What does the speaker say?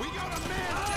We got a man